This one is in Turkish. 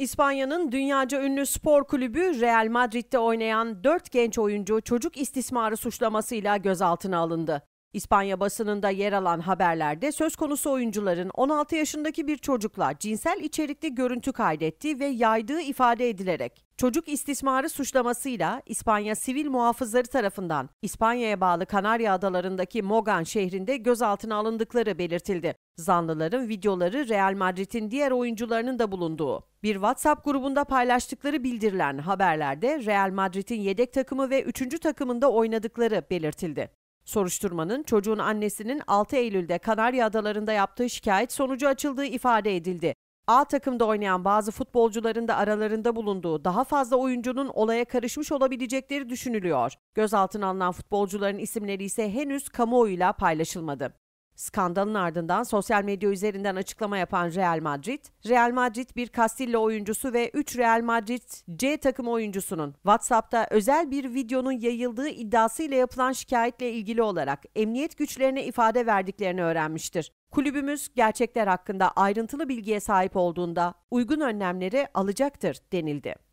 İspanya'nın dünyaca ünlü spor kulübü Real Madrid'de oynayan 4 genç oyuncu çocuk istismarı suçlamasıyla gözaltına alındı. İspanya basınında yer alan haberlerde söz konusu oyuncuların 16 yaşındaki bir çocukla cinsel içerikli görüntü kaydettiği ve yaydığı ifade edilerek çocuk istismarı suçlamasıyla İspanya sivil muhafızları tarafından İspanya'ya bağlı Kanarya Adaları'ndaki Mogan şehrinde gözaltına alındıkları belirtildi. Zanlıların videoları Real Madrid'in diğer oyuncularının da bulunduğu bir WhatsApp grubunda paylaştıkları bildirilen haberlerde Real Madrid'in yedek takımı ve 3. takımında oynadıkları belirtildi. Soruşturmanın çocuğun annesinin 6 Eylül'de Kanarya Adaları'nda yaptığı şikayet sonucu açıldığı ifade edildi. A takımda oynayan bazı futbolcuların da aralarında bulunduğu daha fazla oyuncunun olaya karışmış olabilecekleri düşünülüyor. Gözaltına alınan futbolcuların isimleri ise henüz kamuoyuyla paylaşılmadı. Skandalın ardından sosyal medya üzerinden açıklama yapan Real Madrid, Real Madrid bir Castilla oyuncusu ve 3 Real Madrid C takım oyuncusunun WhatsApp'ta özel bir videonun yayıldığı iddiasıyla yapılan şikayetle ilgili olarak emniyet güçlerine ifade verdiklerini öğrenmiştir. Kulübümüz gerçekler hakkında ayrıntılı bilgiye sahip olduğunda uygun önlemleri alacaktır denildi.